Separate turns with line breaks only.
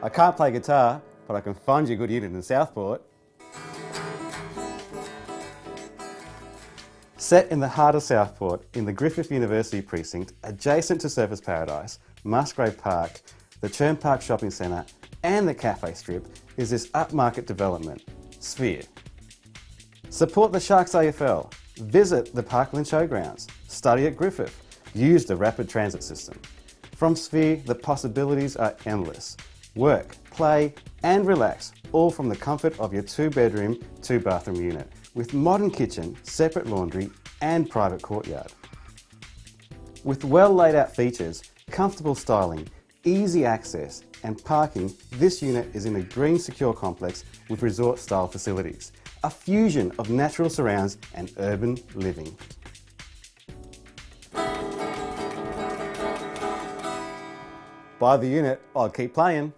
I can't play guitar, but I can find you a good unit in Southport. Set in the heart of Southport, in the Griffith University precinct, adjacent to Surfers Paradise, Musgrave Park, the Chirn Park Shopping Centre and the Cafe Strip is this upmarket development, Sphere. Support the Sharks AFL, visit the Parkland Showgrounds, study at Griffith, use the rapid transit system. From Sphere, the possibilities are endless. Work, play and relax, all from the comfort of your two bedroom, two bathroom unit with modern kitchen, separate laundry and private courtyard. With well laid out features, comfortable styling, easy access and parking, this unit is in a green secure complex with resort style facilities, a fusion of natural surrounds and urban living. Buy the unit, I'll keep playing.